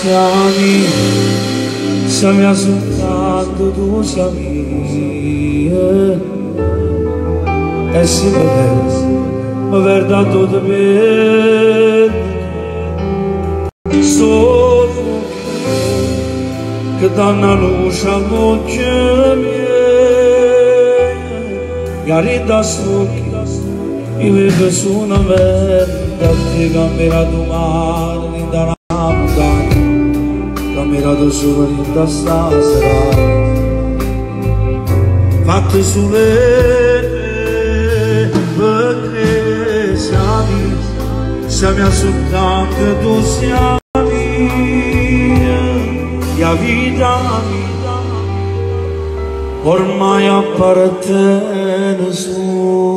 siami, siamo soltanto tu siami. E persi, mi perda tutto per Solo che danno luce all'occhio miei, Garida succhi, io vivo su una merda, ti cambierà domani da una cambierà solo in da stasera, fatte sulle perché siamo, siamo soltanto tu siamo, la vita ormai appartiene solo